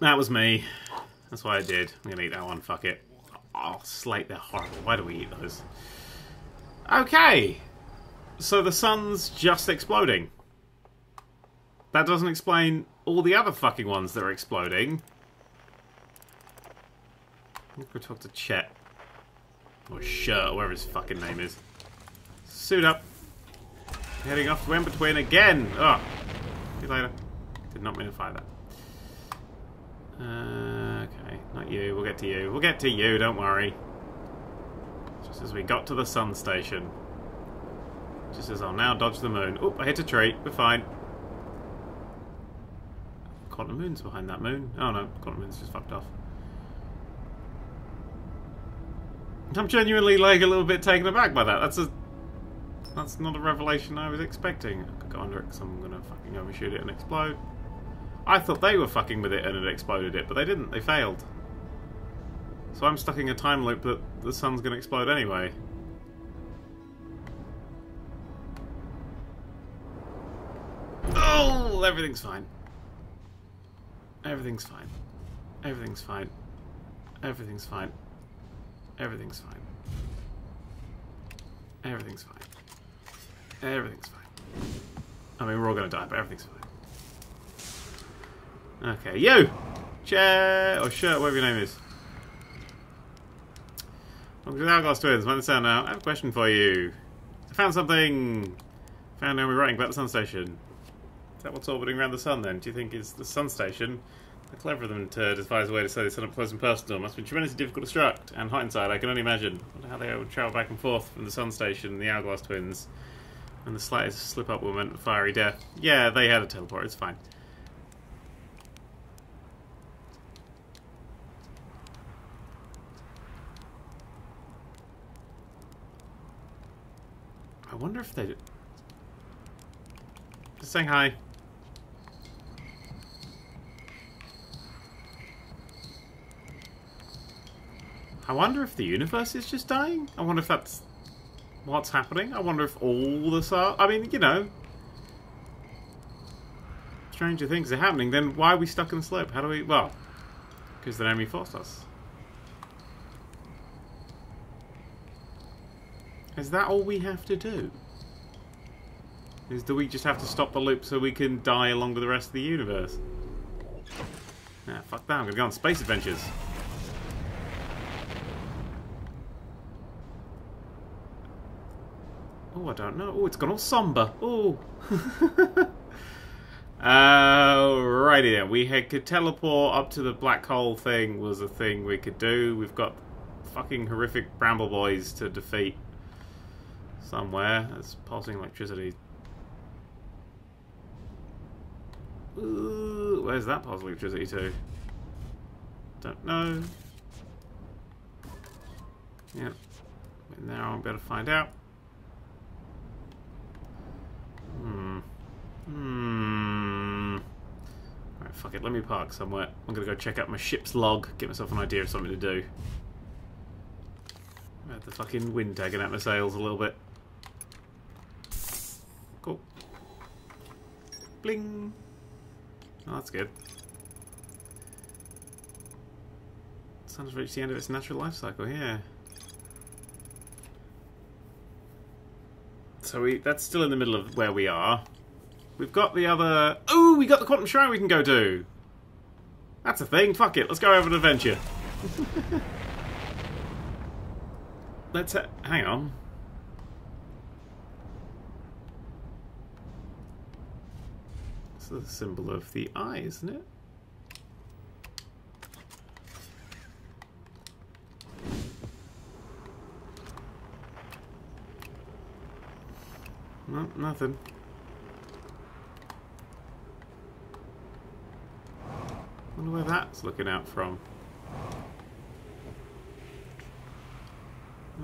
That was me. That's what I did. I'm gonna eat that one. Fuck it. Oh, slate, they're horrible. Why do we eat those? Okay. So the sun's just exploding. That doesn't explain all the other fucking ones that are exploding. I'm go talk to Chet. Or Shirt, whatever his fucking name is. Suit up. Heading off to Ember Twin again. Oh. Later. Did not mean to fire that. Uh, okay, not you. We'll get to you. We'll get to you, don't worry. Just as we got to the sun station. Just as I'll now dodge the moon. Oh, I hit a tree. We're fine. Quantum Moon's behind that moon. Oh no, Quantum Moon's just fucked off. I'm genuinely like a little bit taken aback by that. That's a that's not a revelation I was expecting. I could go under it because I'm gonna fucking overshoot it and explode. I thought they were fucking with it and it exploded it, but they didn't. They failed. So I'm stuck in a time loop that the sun's gonna explode anyway. Oh, everything's fine. Everything's fine. Everything's fine. Everything's fine. Everything's fine. Everything's fine. Everything's fine. I mean, we're all gonna die, but everything's fine. Okay, you! Chair or shirt, whatever your name is. Welcome to the Hourglass Twins. My name's Sam now. I have a question for you. I found something. Found Nomai writing about the sun station. Is that what's orbiting around the sun then? Do you think is the sun station? How clever of them to devise a way to say the close and personal. Must be tremendously difficult to construct. And hindsight, I can only imagine. wonder how they would travel back and forth from the sun station and the Hourglass Twins. And the slightest slip up will meant fiery death. Yeah, they had a teleport. It's fine. I wonder if they. Just saying hi. I wonder if the universe is just dying. I wonder if that's what's happening. I wonder if all the stars. I mean, you know. Stranger things are happening. Then why are we stuck in the slope? How do we. Well, because the enemy forced us. Is that all we have to do? Is do we just have to stop the loop so we can die along with the rest of the universe? Nah, fuck that. I'm gonna go on space adventures. Oh, I don't know. Oh, it's gone all somber. Oh. Alrighty then. We had, could teleport up to the black hole thing was a thing we could do. We've got fucking horrific bramble boys to defeat somewhere. That's pulsing electricity. Ooh, where's that pulsing electricity to? Don't know. Yep. Now I'm going to find out. Hmm. Hmm. Alright, fuck it. Let me park somewhere. I'm gonna go check out my ship's log, get myself an idea of something to do. The fucking wind tagging at my sails a little bit. Cool. Bling! Oh, that's good. Sun's reached the end of its natural life cycle, yeah. So we that's still in the middle of where we are. We've got the other... Oh, we got the Quantum Shrine we can go do. That's a thing. Fuck it. Let's go have an adventure. Let's... Uh, hang on. This is a symbol of the eye, isn't it? No, nothing. Wonder where that's looking out from.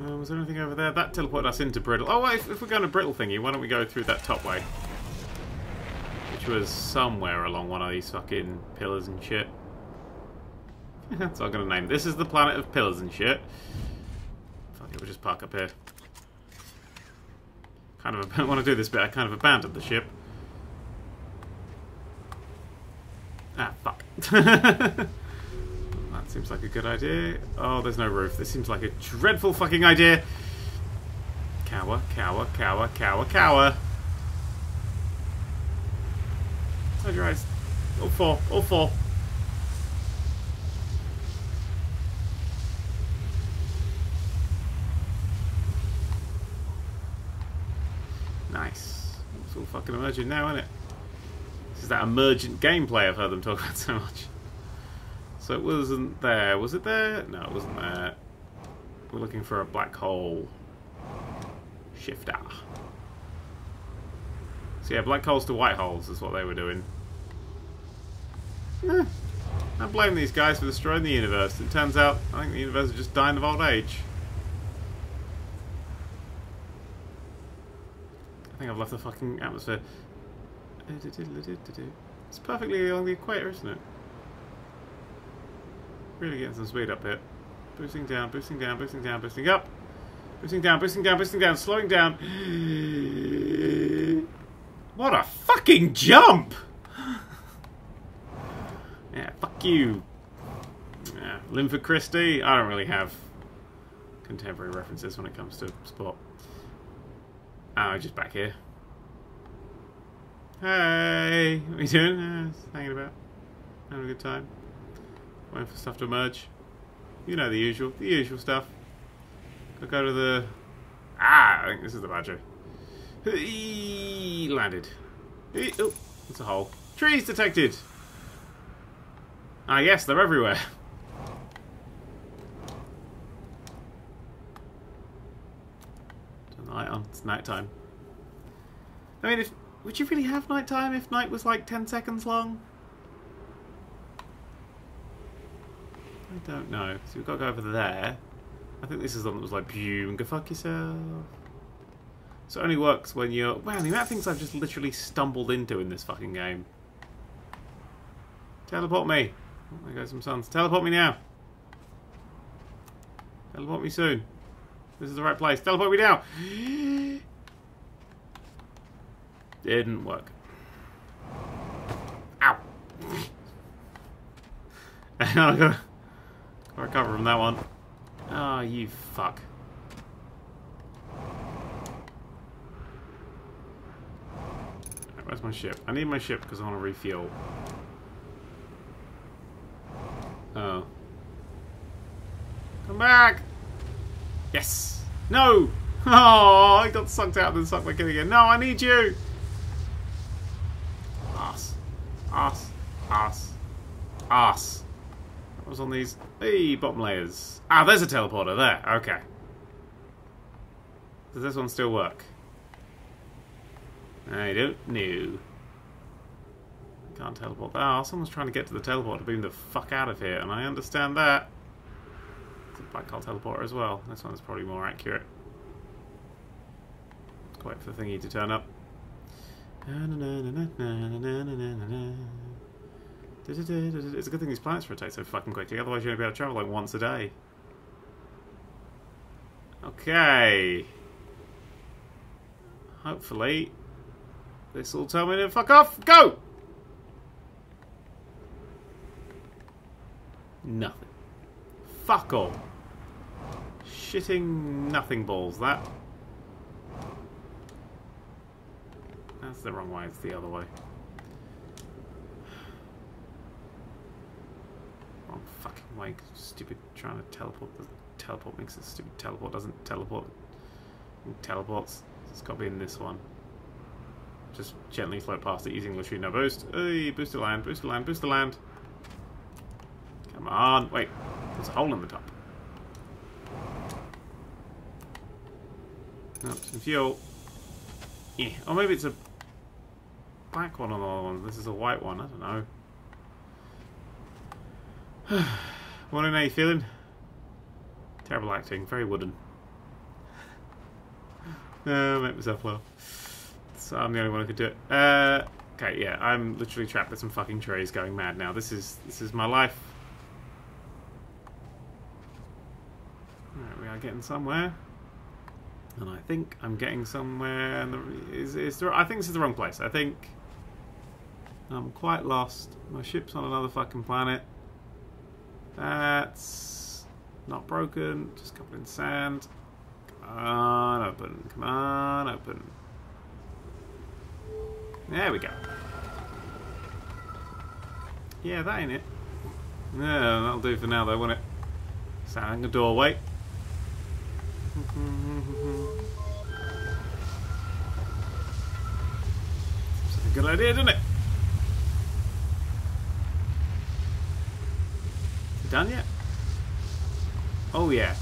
Uh, was there anything over there? That teleported us into Brittle. Oh, if, if we're going to Brittle thingy, why don't we go through that top way? Which was somewhere along one of these fucking pillars and shit. That's what I'm going to name. This is the planet of pillars and shit. Fuck it, we'll just park up here. Kind of want to do this bit. I kind of abandoned the ship. Ah, fuck. that seems like a good idea. Oh, there's no roof. This seems like a dreadful fucking idea. Cower, cower, cower, cower, cower. Close your eyes. All four, all four. Nice. It's all fucking emerging now, isn't it? This is that emergent gameplay I've heard them talk about so much. So it wasn't there. Was it there? No, it wasn't there. We're looking for a black hole. Shift R. So yeah, black holes to white holes is what they were doing. Eh, I blame these guys for destroying the universe. It turns out, I think the universe is just dying of old age. I think I've left the fucking atmosphere. It's perfectly along the equator, isn't it? Really getting some speed up here. Boosting down, boosting down, boosting down, boosting up. Boosting down, boosting down, boosting down, slowing down. What a fucking jump! yeah, fuck you. Yeah, Linford Christie. I don't really have contemporary references when it comes to sport. Oh, just back here. Hey, what are you doing? Uh, hanging about. Having a good time. Waiting for stuff to emerge. You know the usual. The usual stuff. I'll go to the... Ah, I think this is the badger. He landed. Oh, it's a hole. Trees detected! Ah, yes, they're everywhere. Turn the light on. It's night time. I mean, if would you really have night time if night was like 10 seconds long? I don't know. So we've got to go over there. I think this is the one that was like, and go fuck yourself. So it only works when you're... Wow, the amount of things I've just literally stumbled into in this fucking game. Teleport me. Oh, there goes some suns. Teleport me now. Teleport me soon. This is the right place. Teleport me now. Didn't work. Ow. I gotta recover from that one. Oh, you fuck. Where's my ship? I need my ship because I want to refuel. Oh. Come back! Yes! No! Oh, I got sucked out and then sucked back in again. No, I need you! Ass. Ass. Ass. Ass. What was on these? Hey, bottom layers. Ah, there's a teleporter there. Okay. Does this one still work? I don't know. Can't teleport. Ah, oh, someone's trying to get to the teleporter beam the fuck out of here, and I understand that. It's a black hole teleporter as well. This one's probably more accurate. Let's wait for the thingy to turn up. It's a good thing these planets rotate so fucking quickly, otherwise you're going to be able to travel like once a day. Okay. Hopefully, this will tell me to fuck off. Go! Nothing. Fuck all. Shitting nothing balls, that. That's the wrong way, it's the other way. Wrong fucking way, stupid trying to teleport. The teleport makes it stupid teleport doesn't teleport. It teleports. It's got to be in this one. Just gently float past it using Neutrino Boost. Hey, boost to land, boost to land, boost to land. Come on, wait. There's a hole in the top. Oh, some fuel. Yeah, or maybe it's a black one on the other one. This is a white one. I don't know. Morning, how you feeling? Terrible acting. Very wooden. Uh, make myself low. So I'm the only one who could do it. Uh, okay, yeah, I'm literally trapped with some fucking trees going mad now. This is this is my life. Alright, we are getting somewhere. And I think I'm getting somewhere. The, is, is there, I think this is the wrong place. I think I'm quite lost. My ship's on another fucking planet. That's not broken, just covered in sand. Come on, open. Come on, open. There we go. Yeah, that ain't it. Yeah, that'll do for now though, won't it? Sounding a doorway. Like a good idea, doesn't it? Is it done yet? Oh yeah.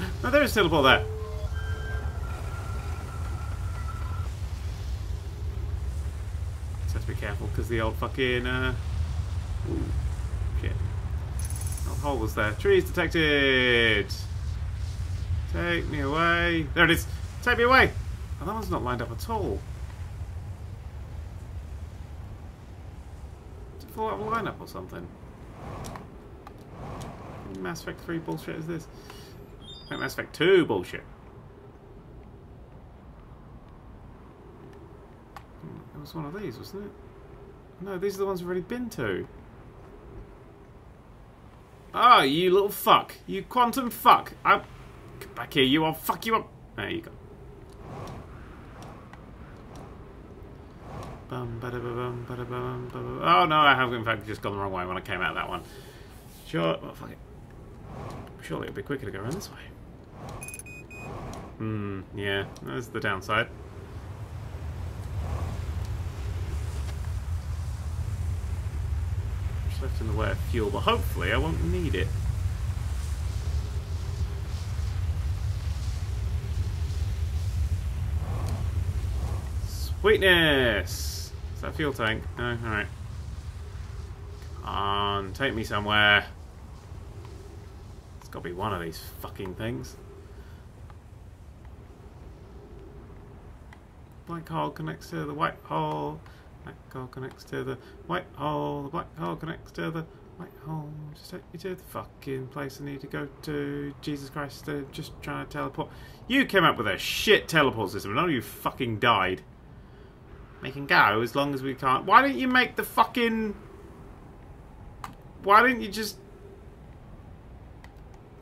No, there is a ball there. Just have to be careful because the old fucking uh Ooh, shit. Old hole was there. Trees detected! Take me away. There it is. Take me away! Oh, that one's not lined up at all. Did it fall out of lineup or something? Mass Effect 3 bullshit is this? No, Mass Effect 2 bullshit. Hmm, It was one of these, wasn't it? No, these are the ones we've already been to. Ah, you little fuck. You quantum fuck. I... Get back here, you. I'll fuck you up. There you go. Oh, no, I have in fact just gone the wrong way when I came out of that one. Sure. Well, fuck it. Surely it'd be quicker to go around this way. Hmm, yeah. That's the downside. Just left in the way of fuel, but hopefully I won't need it. Sweetness! Is that fuel tank? No? Alright. On, take me somewhere. It's got to be one of these fucking things. Black hole connects to the white hole. Black hole connects to the white hole. The black hole connects to the white hole. Just take me to the fucking place I need to go to. Jesus Christ, they're just trying to teleport. You came up with a shit teleport system. None of you fucking died. Can go as long as we can't. Why don't you make the fucking. Why don't you just.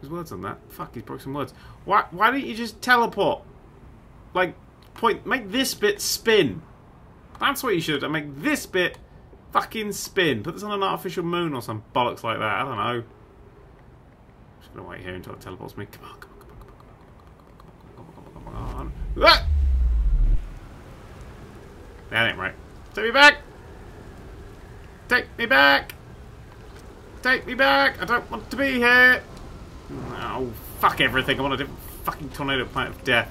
There's words on that. Fuck, he's broke some words. Why, why don't you just teleport? Like, point. Make this bit spin. That's what you should done. Make this bit fucking spin. Put this on an artificial moon or some bollocks like that. I don't know. just gonna wait here until it teleports me. Come on, come on, come on, come on, come on, come on, come on, come on. Ah! That ain't right. Take me back! Take me back! Take me back! I don't want to be here! Oh, fuck everything. I want a different fucking tornado planet of death.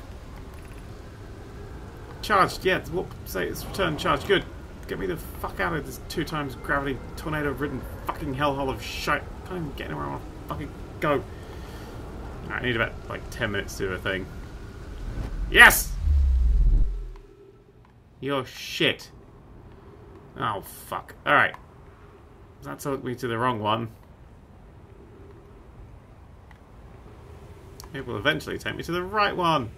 Charged, yeah. What say it's return charge. Good. Get me the fuck out of this two times gravity tornado ridden fucking hellhole of shit. Can't even get anywhere I want to fucking go. Alright, I need about like 10 minutes to do a thing. Yes! You're shit. Oh, fuck. Alright. That took me to the wrong one. It will eventually take me to the right one.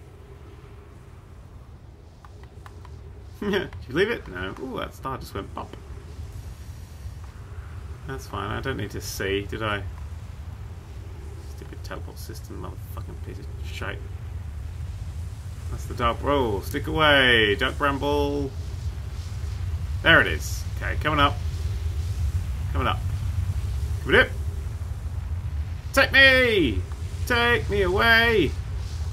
Did you leave it? No. Ooh, that star just went pop. That's fine. I don't need to see, did I? Stupid teleport system, motherfucking piece of shite. That's the dark roll. Stick away, duck bramble. There it is. Okay, coming up. Coming up. Coming up. Take me! Take me away!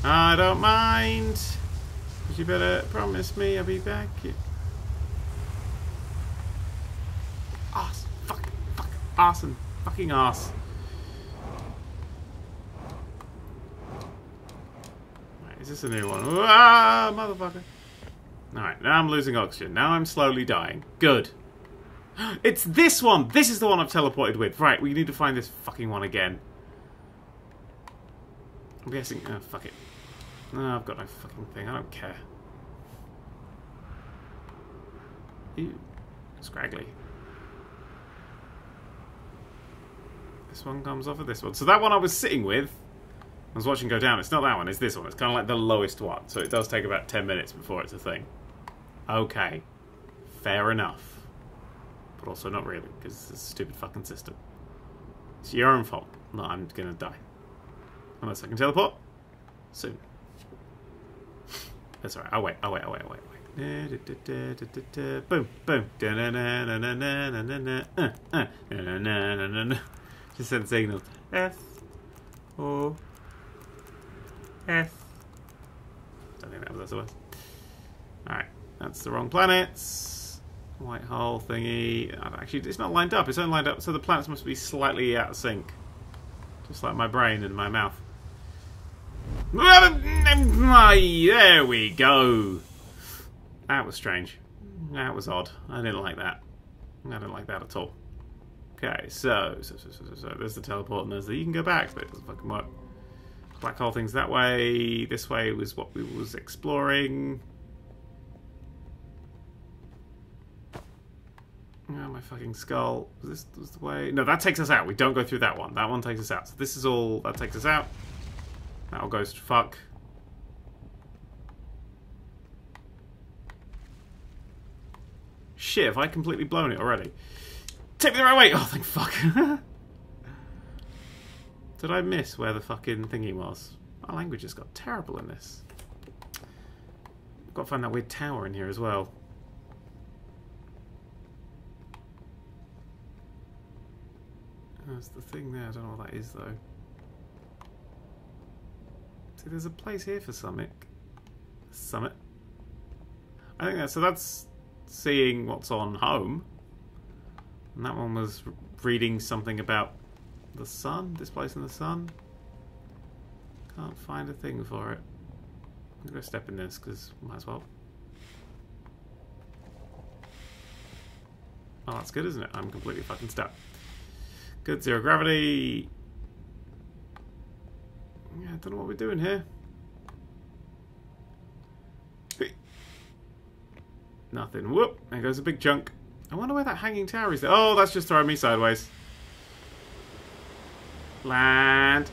I don't mind. But you better promise me I'll be back. Ass. Fuck. Fuck. Awesome. Fucking ass. Is this a new one? Ah, motherfucker. Alright, now I'm losing oxygen. Now I'm slowly dying. Good. It's this one! This is the one I've teleported with. Right, we need to find this fucking one again. I'm guessing... Oh, fuck it. No, I've got no fucking thing. I don't care. Ew. Scraggly. This one comes off of this one. So that one I was sitting with, I was watching go down. It's not that one, it's this one. It's kind of like the lowest one. So it does take about 10 minutes before it's a thing. Okay. Fair enough. But also not really, because it's a stupid fucking system. It's your own fault. No, I'm gonna die. Unless I can teleport. Soon. That's alright. I'll wait, I'll wait, I'll wait, I'll wait. Boom, boom. Just send signals. F. O. F. Don't think that was the word. Alright, that's the wrong planets. White hole thingy. Uh, actually, it's not lined up. It's only lined up, so the planets must be slightly out of sync. Just like my brain and my mouth. There we go. That was strange. That was odd. I didn't like that. I didn't like that at all. Okay, so, so, so, so, so, there's the teleport and there's the you can go back, but it doesn't fucking work. Black hole things that way. This way was what we was exploring. Oh, my fucking skull. Was this was the way? No, that takes us out. We don't go through that one. That one takes us out. So this is all that takes us out. That all goes to fuck. Shit, have I completely blown it already? Take me the right way! Oh, thank fuck. Did I miss where the fucking thingy was? My language has got terrible in this. I've got to find that weird tower in here as well. There's the thing there. I don't know what that is, though. See, there's a place here for Summit. Summit. I think that, so that's seeing what's on home. And that one was reading something about the sun, in the sun. Can't find a thing for it. I'm gonna step in this because might as well. Oh, that's good, isn't it? I'm completely fucking stuck. Good zero gravity. Yeah, I don't know what we're doing here. Nothing. Whoop! There goes a big chunk. I wonder where that hanging tower is. There. Oh, that's just throwing me sideways. Land.